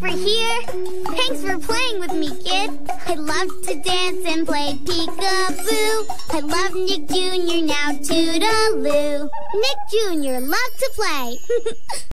for here. Thanks for playing with me, kid. I love to dance and play peekaboo. I love Nick Jr. now, toodaloo. Nick Jr. love to play.